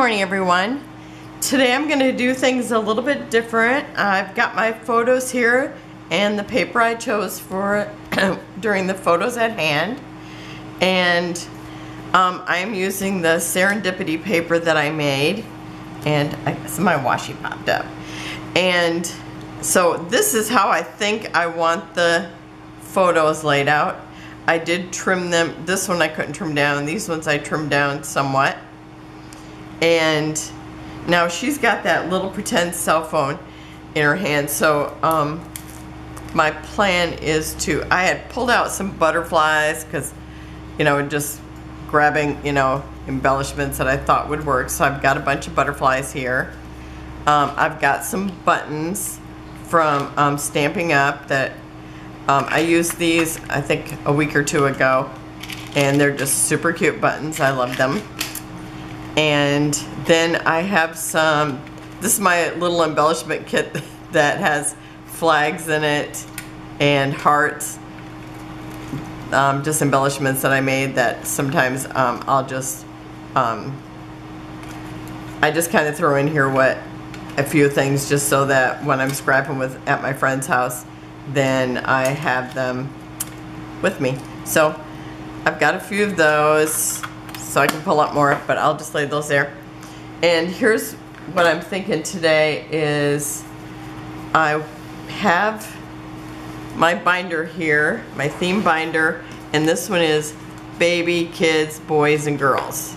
morning everyone. Today I'm going to do things a little bit different. I've got my photos here and the paper I chose for during the photos at hand. And um, I'm using the Serendipity paper that I made. And I guess my washi popped up. And so this is how I think I want the photos laid out. I did trim them. This one I couldn't trim down. These ones I trimmed down somewhat. And now she's got that little pretend cell phone in her hand. So um, my plan is to, I had pulled out some butterflies because, you know, just grabbing, you know, embellishments that I thought would work. So I've got a bunch of butterflies here. Um, I've got some buttons from um, Stampin' Up! that um, I used these, I think, a week or two ago. And they're just super cute buttons. I love them. And then I have some, this is my little embellishment kit that has flags in it and hearts. Um, just embellishments that I made that sometimes um, I'll just, um, I just kind of throw in here what a few things just so that when I'm scrapping with at my friend's house, then I have them with me. So I've got a few of those so I can pull up more, but I'll just lay those there. And here's what I'm thinking today is I have my binder here, my theme binder, and this one is baby, kids, boys, and girls.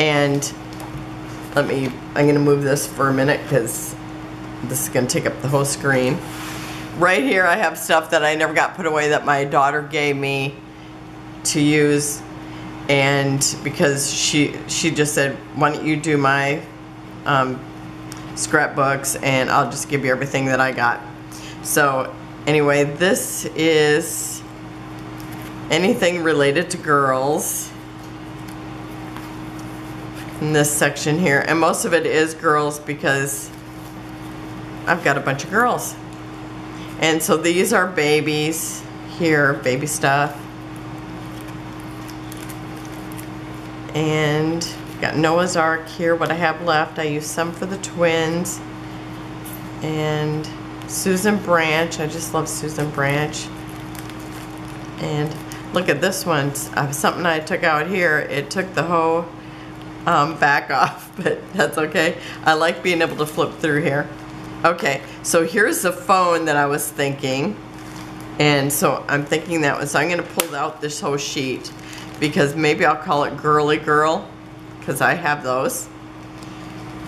And let me, I'm gonna move this for a minute because this is gonna take up the whole screen. Right here I have stuff that I never got put away that my daughter gave me to use and because she she just said why don't you do my um, scrapbooks and I'll just give you everything that I got. So anyway this is anything related to girls in this section here. And most of it is girls because I've got a bunch of girls. And so these are babies here baby stuff and got Noah's Ark here what I have left. I used some for the twins. And Susan Branch I just love Susan Branch. And look at this one uh, something I took out here it took the whole um, back off but that's okay. I like being able to flip through here. Okay so here's the phone that I was thinking. And so I'm thinking that was so I'm gonna pull out this whole sheet because maybe I'll call it Girly Girl because I have those.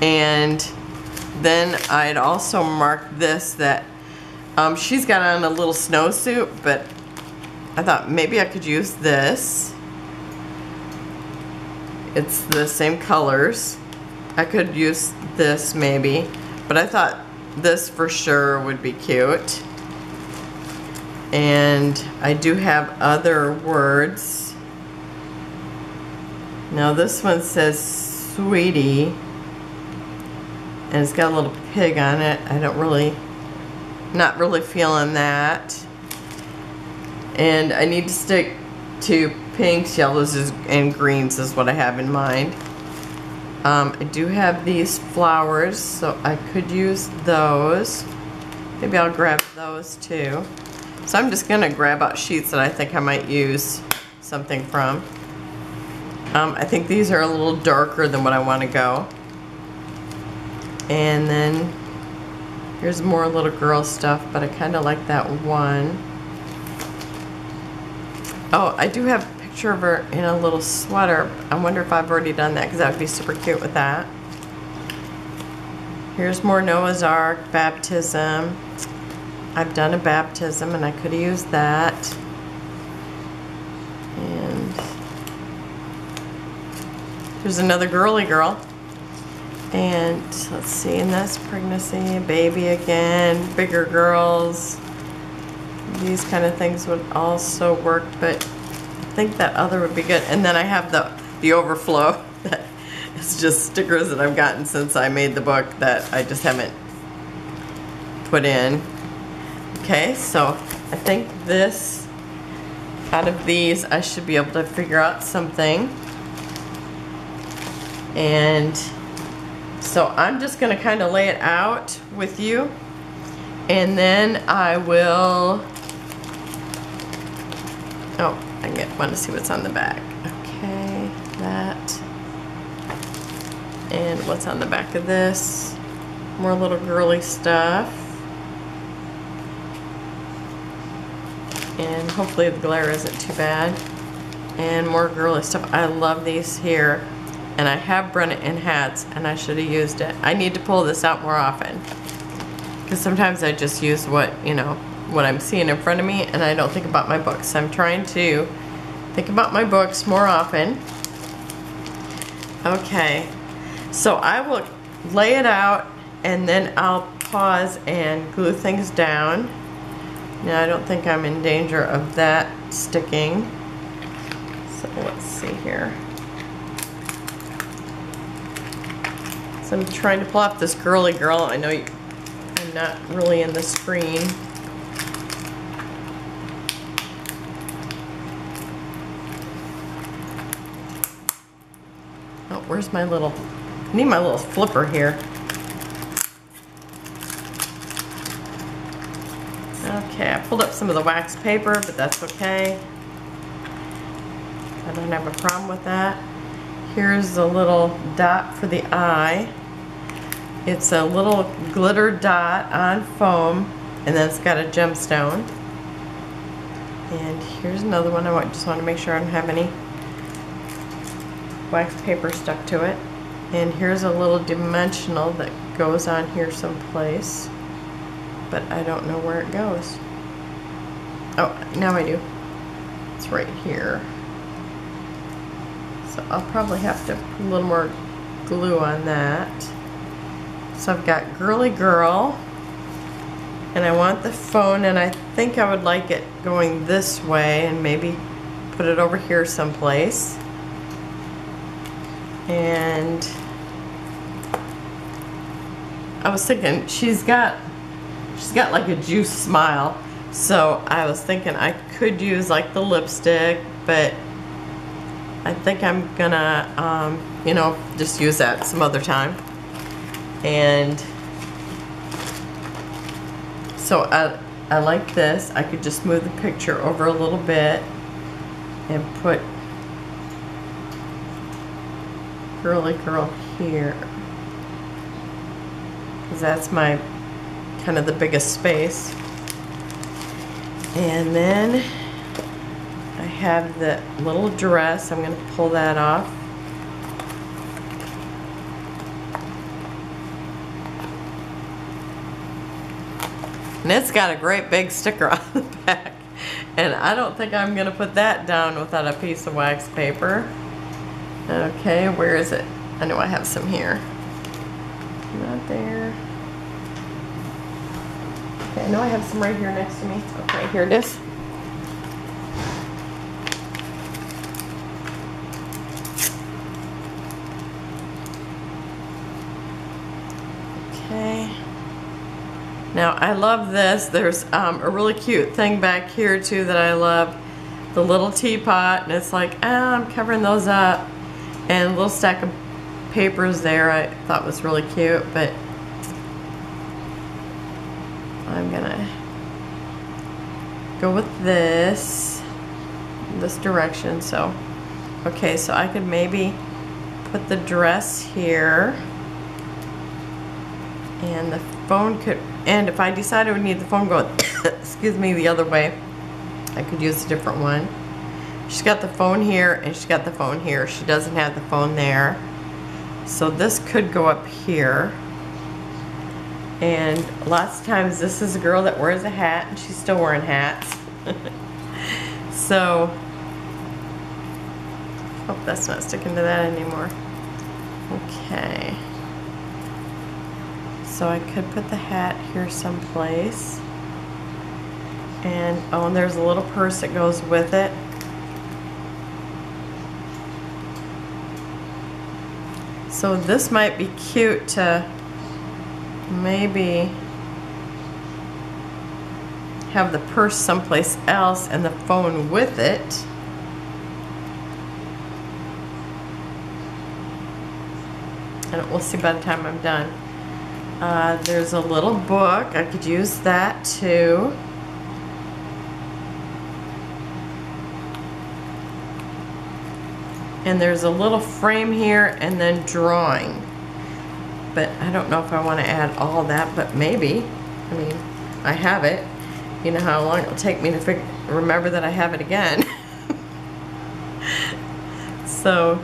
And then I'd also mark this that um, she's got on a little snowsuit, but I thought maybe I could use this. It's the same colors. I could use this maybe, but I thought this for sure would be cute. And I do have other words now this one says Sweetie and it's got a little pig on it. I don't really, not really feeling that. And I need to stick to pinks, yellows, and greens is what I have in mind. Um, I do have these flowers, so I could use those. Maybe I'll grab those too. So I'm just going to grab out sheets that I think I might use something from. Um, I think these are a little darker than what I want to go. And then here's more little girl stuff, but I kind of like that one. Oh, I do have a picture of her in a little sweater. I wonder if I've already done that because that would be super cute with that. Here's more Noah's Ark, baptism. I've done a baptism and I could have used that. There's another girly girl. And let's see, and that's pregnancy, baby again, bigger girls. These kind of things would also work, but I think that other would be good. And then I have the, the overflow that is just stickers that I've gotten since I made the book that I just haven't put in. Okay, so I think this, out of these, I should be able to figure out something. And so I'm just gonna kind of lay it out with you. And then I will, oh, I get, want to see what's on the back. Okay, that. And what's on the back of this? More little girly stuff. And hopefully the glare isn't too bad. And more girly stuff. I love these here. And I have Brennan in hats and I should have used it. I need to pull this out more often. Because sometimes I just use what, you know, what I'm seeing in front of me and I don't think about my books. I'm trying to think about my books more often. Okay, so I will lay it out and then I'll pause and glue things down. Now I don't think I'm in danger of that sticking. So let's see here. So I'm trying to pull off this girly girl. I know you, I'm not really in the screen. Oh, where's my little, I need my little flipper here. Okay, I pulled up some of the wax paper, but that's okay. I don't have a problem with that. Here's the little dot for the eye. It's a little glitter dot on foam, and then it's got a gemstone. And here's another one. I just want to make sure I don't have any wax paper stuck to it. And here's a little dimensional that goes on here someplace. But I don't know where it goes. Oh, now I do. It's right here. So I'll probably have to put a little more glue on that. So I've got Girly Girl. And I want the phone and I think I would like it going this way and maybe put it over here someplace. And I was thinking she's got she's got like a juice smile. So I was thinking I could use like the lipstick, but I think I'm gonna, um, you know, just use that some other time and so I, I like this. I could just move the picture over a little bit and put girly girl here. Because that's my kind of the biggest space. And then I have the little dress. I'm going to pull that off And it's got a great big sticker on the back. And I don't think I'm going to put that down without a piece of wax paper. Okay, where is it? I know I have some here. Not there. Okay, I know I have some right here next to me. Okay, here it is. Okay. Now I love this. There's um, a really cute thing back here too that I love. The little teapot and it's like, ah, I'm covering those up. And a little stack of papers there I thought was really cute, but I'm gonna go with this, this direction. So, okay, so I could maybe put the dress here and the phone could and if I decide I would need the phone going, excuse me, the other way, I could use a different one. She's got the phone here and she's got the phone here. She doesn't have the phone there. So this could go up here. And lots of times this is a girl that wears a hat and she's still wearing hats. so, hope that's not sticking to that anymore. Okay. So I could put the hat here someplace. And, oh, and there's a little purse that goes with it. So this might be cute to maybe have the purse someplace else and the phone with it. And we'll see by the time I'm done. Uh, there's a little book. I could use that too. And there's a little frame here and then drawing. But I don't know if I want to add all that, but maybe. I mean, I have it. You know how long it'll take me to remember that I have it again. so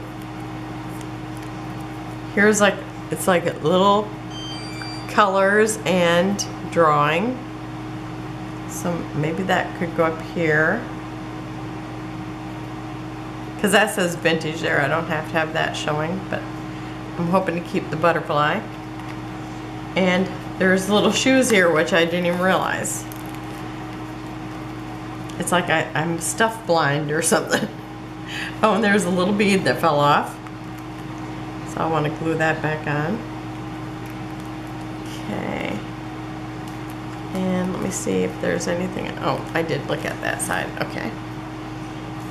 here's like, it's like a little colors and drawing. So maybe that could go up here. Because that says vintage there. I don't have to have that showing, but I'm hoping to keep the butterfly. And there's little shoes here, which I didn't even realize. It's like I, I'm stuff blind or something. oh, and there's a little bead that fell off. So I want to glue that back on. Okay. And let me see if there's anything. Oh, I did look at that side. Okay.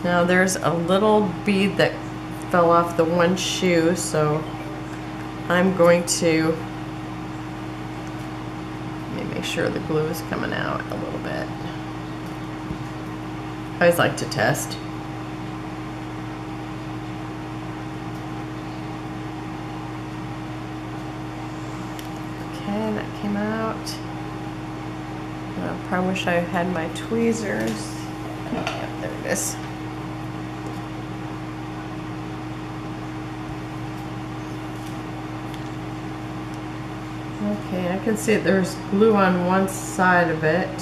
Now there's a little bead that fell off the one shoe, so I'm going to let me make sure the glue is coming out a little bit. I always like to test. Okay, that came out. I wish I had my tweezers. There it is. Okay, I can see there's glue on one side of it.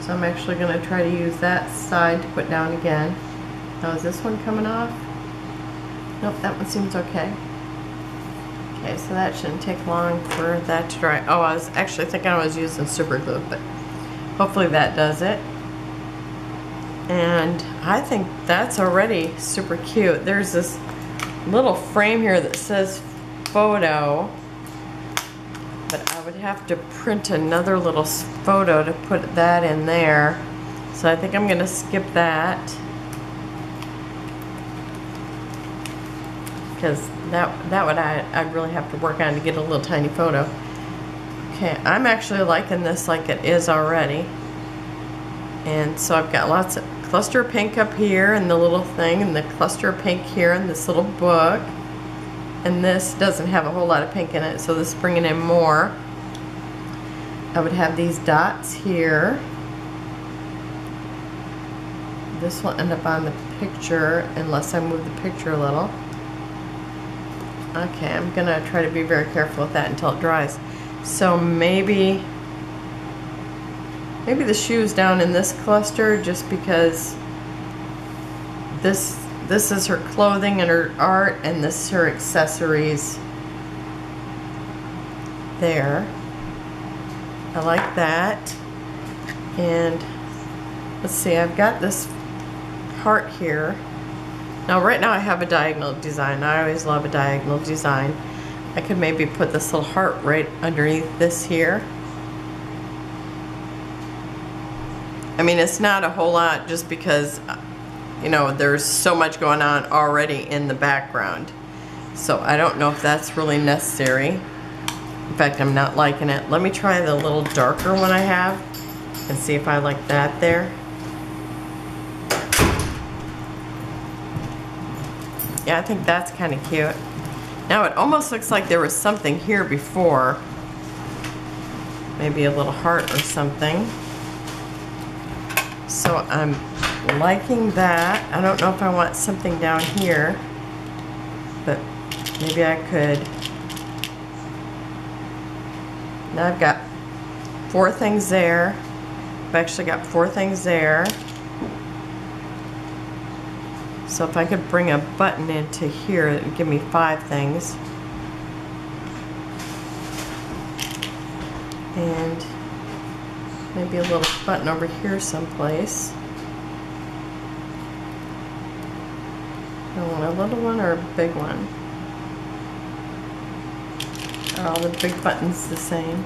So I'm actually going to try to use that side to put down again. Now is this one coming off? Nope, that one seems okay. Okay, so that shouldn't take long for that to dry. Oh, I was actually thinking I was using super glue, but hopefully that does it. And I think that's already super cute. There's this little frame here that says photo but I would have to print another little photo to put that in there. So I think I'm going to skip that. Because that, that would I, I'd really have to work on to get a little tiny photo. Okay, I'm actually liking this like it is already. And so I've got lots of cluster pink up here and the little thing and the cluster pink here in this little book. And this doesn't have a whole lot of pink in it so this is bringing in more. I would have these dots here. This will end up on the picture unless I move the picture a little. Okay I'm gonna try to be very careful with that until it dries so maybe maybe the shoes down in this cluster just because this this is her clothing and her art, and this is her accessories there. I like that. And let's see, I've got this heart here. Now right now I have a diagonal design. I always love a diagonal design. I could maybe put this little heart right underneath this here. I mean, it's not a whole lot just because uh, you know, there's so much going on already in the background. So I don't know if that's really necessary. In fact, I'm not liking it. Let me try the little darker one I have and see if I like that there. Yeah, I think that's kind of cute. Now it almost looks like there was something here before. Maybe a little heart or something. So I'm liking that. I don't know if I want something down here, but maybe I could. Now I've got four things there. I've actually got four things there. So if I could bring a button into here, it would give me five things. And maybe a little button over here someplace. I want a little one or a big one? Are all the big buttons the same?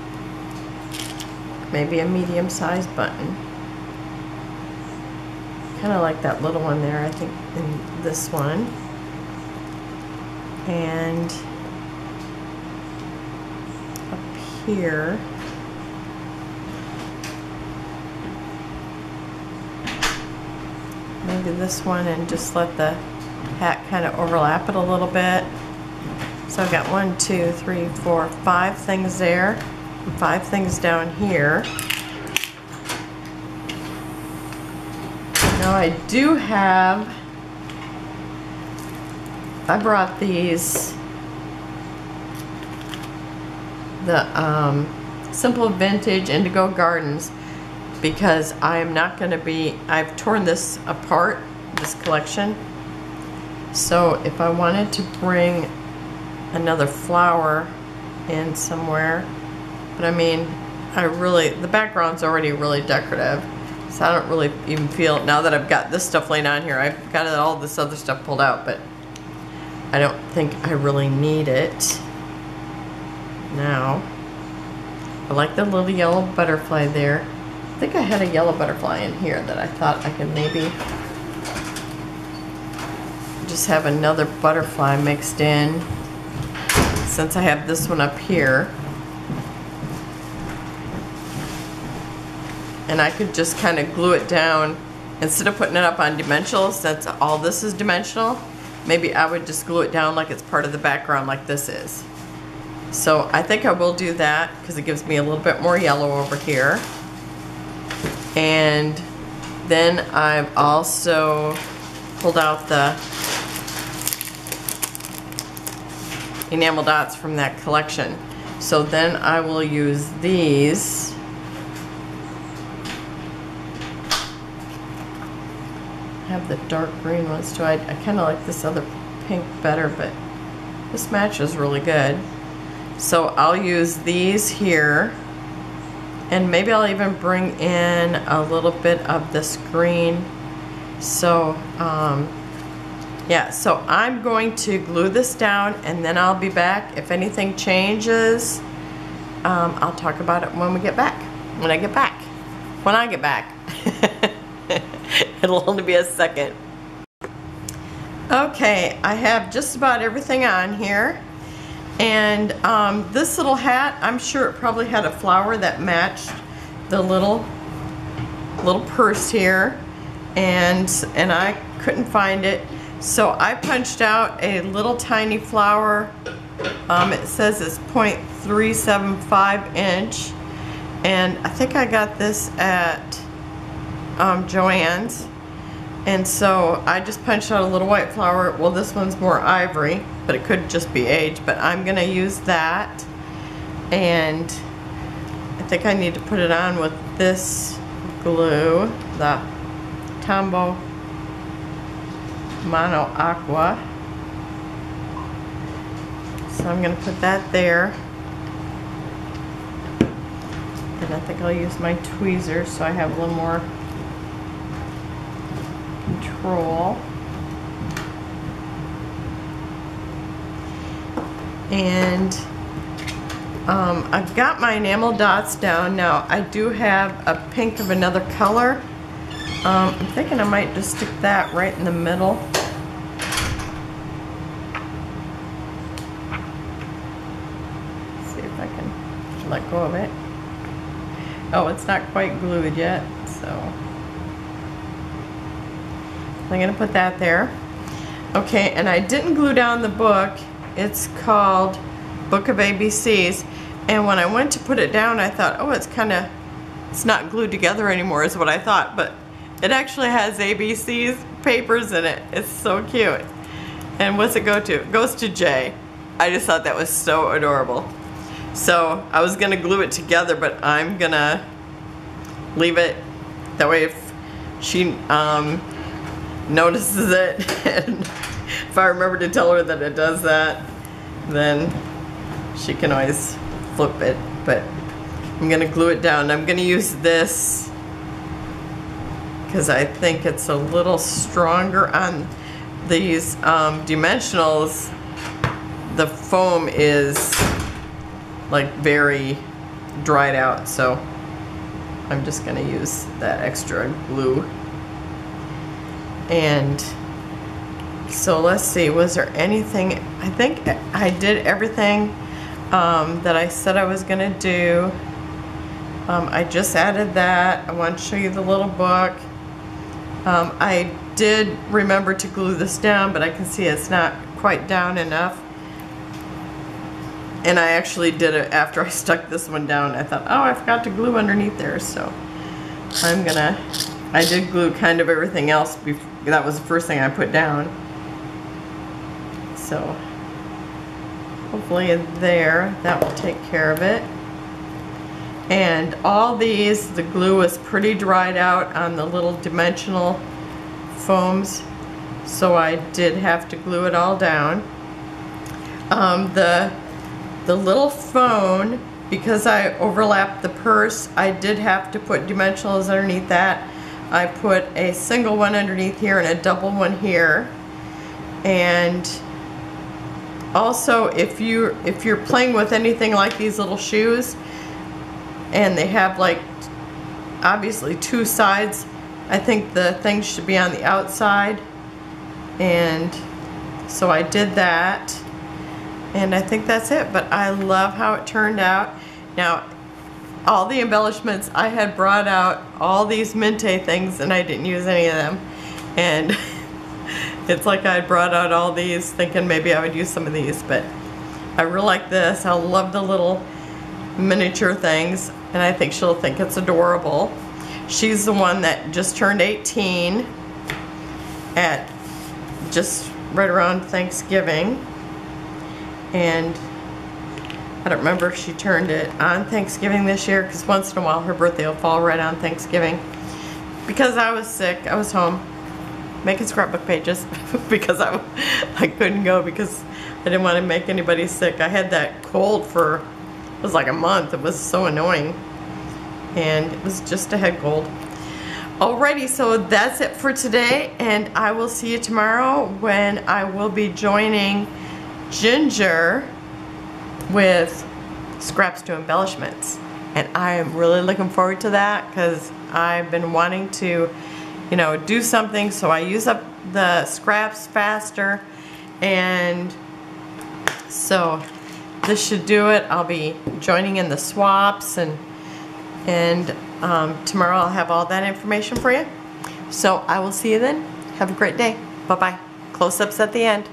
Maybe a medium-sized button. Kind of like that little one there, I think, in this one. And up here. Maybe this one and just let the hat kind of overlap it a little bit. So I've got one, two, three, four, five things there, five things down here. Now I do have, I brought these, the um, Simple Vintage Indigo Gardens because I am not going to be, I've torn this apart, this collection. So if I wanted to bring another flower in somewhere, but I mean, I really, the background's already really decorative. So I don't really even feel, now that I've got this stuff laying on here, I've got all this other stuff pulled out, but I don't think I really need it now. I like the little yellow butterfly there. I think I had a yellow butterfly in here that I thought I could maybe just have another butterfly mixed in since I have this one up here. And I could just kind of glue it down instead of putting it up on dimensional since all this is dimensional maybe I would just glue it down like it's part of the background like this is. So I think I will do that because it gives me a little bit more yellow over here. And then I've also pulled out the enamel dots from that collection. So then I will use these. I have the dark green ones too. I, I kind of like this other pink better, but this matches really good. So I'll use these here and maybe I'll even bring in a little bit of this green so um, yeah so I'm going to glue this down and then I'll be back if anything changes um, I'll talk about it when we get back when I get back when I get back it'll only be a second okay I have just about everything on here and um, this little hat, I'm sure it probably had a flower that matched the little little purse here. And, and I couldn't find it. So I punched out a little tiny flower. Um, it says it's 0.375 inch. And I think I got this at um, Joann's. And so I just punched out a little white flower. Well, this one's more ivory, but it could just be age. But I'm to use that. And I think I need to put it on with this glue, the Tombow Mono Aqua. So I'm to put that there. And I think I'll use my tweezers so I have a little more control. And um, I've got my enamel dots down. Now I do have a pink of another color. Um, I'm thinking I might just stick that right in the middle. see if I can let go of it. Oh, it's not quite glued yet, so. I'm going to put that there. Okay, and I didn't glue down the book. It's called Book of ABCs. And when I went to put it down, I thought, oh, it's kind of, it's not glued together anymore is what I thought. But it actually has ABCs papers in it. It's so cute. And what's it go to? It goes to J. I just thought that was so adorable. So I was going to glue it together, but I'm going to leave it. That way if she um, notices it. And if I remember to tell her that it does that then she can always flip it. But I'm gonna glue it down. I'm gonna use this because I think it's a little stronger on these um, dimensionals. The foam is like very dried out so I'm just gonna use that extra glue and so let's see, was there anything, I think I did everything. um, that I said I was gonna do. Um, I just added that. I want to show you the little book. Um, I did remember to glue this down, but I can see it's not quite down enough. And I actually did it after I stuck this one down. I thought, oh, I forgot to glue underneath there, so I'm gonna, I did glue kind of everything else. Before, that was the first thing I put down. So hopefully there, that will take care of it. And all these, the glue was pretty dried out on the little dimensional foams. So I did have to glue it all down. Um, the, the little phone, because I overlapped the purse, I did have to put dimensionals underneath that. I put a single one underneath here and a double one here. And also if you if you're playing with anything like these little shoes and they have like obviously two sides I think the thing should be on the outside. And so I did that. And I think that's it. But I love how it turned out. Now all the embellishments I had brought out all these Minte things and I didn't use any of them and it's like I brought out all these thinking maybe I would use some of these, but I really like this. I love the little miniature things, and I think she'll think it's adorable. She's the one that just turned 18 at just right around Thanksgiving, and I don't remember if she turned it on Thanksgiving this year, because once in a while her birthday will fall right on Thanksgiving. Because I was sick, I was home making scrapbook pages because I, I couldn't go because I didn't want to make anybody sick. I had that cold for, it was like a month. It was so annoying. And it was just a head cold. Alrighty, so that's it for today. And I will see you tomorrow when I will be joining Ginger with Scraps to Embellishments. And I am really looking forward to that because I've been wanting to you know, do something so I use up the scraps faster and so this should do it. I'll be joining in the swaps and and um, tomorrow I'll have all that information for you. So I will see you then. Have a great day. Bye-bye. Close-ups at the end.